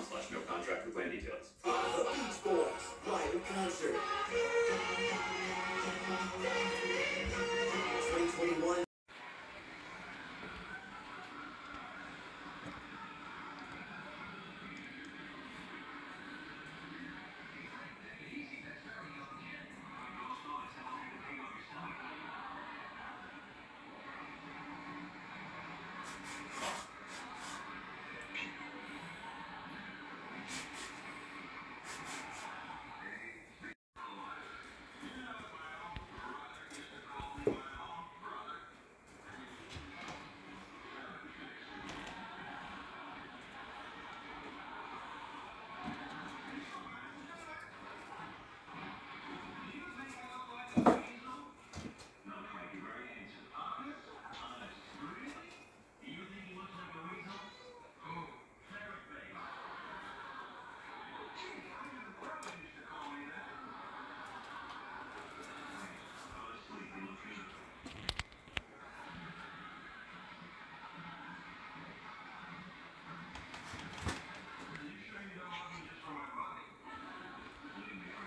com slash no contract for plan details. The Beach Boys live concert. 2021.